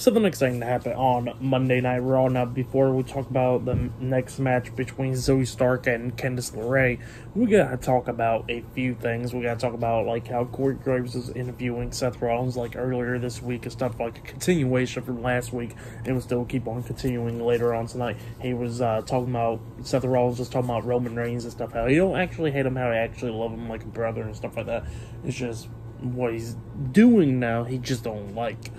So exciting to happen on Monday Night Raw. Now, before we talk about the next match between Zoey Stark and Candice LeRae, we gotta talk about a few things. We gotta talk about like how Corey Graves is interviewing Seth Rollins like earlier this week and stuff like a continuation from last week, and will still keep on continuing later on tonight. He was uh, talking about Seth Rollins was talking about Roman Reigns and stuff. How he don't actually hate him, how he actually love him like a brother and stuff like that. It's just what he's doing now. He just don't like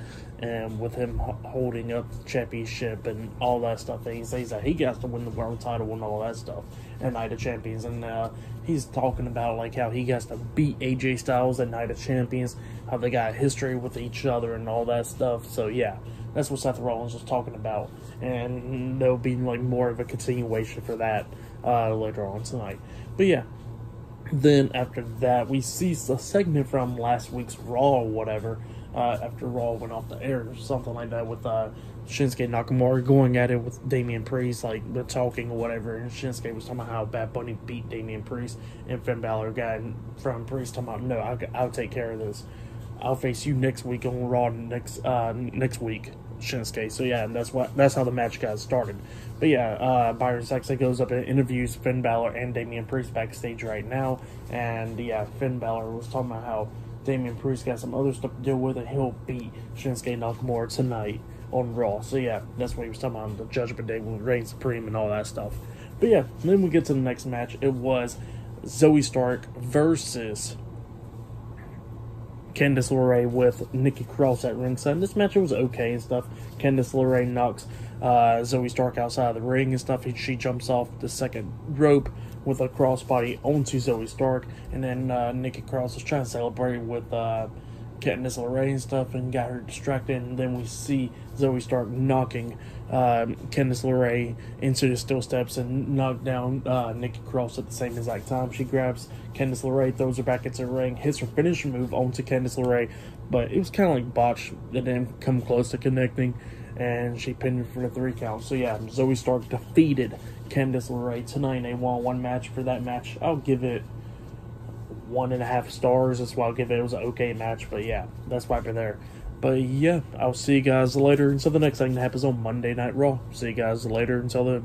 and with him holding up the championship and all that stuff, he says that he has to win the world title and all that stuff at Night of Champions, and uh, he's talking about like how he has to beat AJ Styles at Night of Champions, how they got history with each other and all that stuff. So yeah, that's what Seth Rollins was talking about, and there'll be like more of a continuation for that uh, later on tonight. But yeah, then after that, we see a segment from last week's Raw or whatever uh, after Raw went off the air or something like that with uh, Shinsuke Nakamura going at it with Damian Priest, like the talking or whatever. And Shinsuke was talking about how Bad Bunny beat Damian Priest, and Finn Balor got from Priest talking about, no, I'll, I'll take care of this. I'll face you next week on Raw next uh, next week, Shinsuke. So yeah, and that's what that's how the match got started. But yeah, uh, Byron Saxton goes up and interviews Finn Balor and Damian Priest backstage right now, and yeah, Finn Balor was talking about how Damian Priest got some other stuff to deal with, and he'll beat Shinsuke Nakamura tonight on Raw. So yeah, that's what he was talking about the Judgment Day with Reign Supreme and all that stuff. But yeah, then we get to the next match. It was Zoey Stark versus Candice LeRae with Nikki Cross at ringside. This match was okay and stuff. Candice LeRae knocks uh, Zoey Stark outside of the ring and stuff. And She jumps off the second rope with a crossbody onto Zoey Stark, and then uh, Nikki Cross is trying to celebrate with uh, Candice LeRae and stuff, and got her distracted. And then we see Zoey Stark knocking um, Candice LeRae into the steel steps and knock down uh, Nikki Cross at the same exact time. She grabs Candice LeRae, throws her back into the ring, hits her finisher move onto Candice LeRae, but it was kind of like botched. It didn't come close to connecting and she pinned for the three count. So yeah, Zoey Stark defeated Candice LeRae tonight in a one-on-one match. For that match, I'll give it one and a half stars. That's why I'll give it. It was an okay match, but yeah, that's why we're there. But yeah, I'll see you guys later until the next thing that happens on Monday Night Raw. See you guys later until the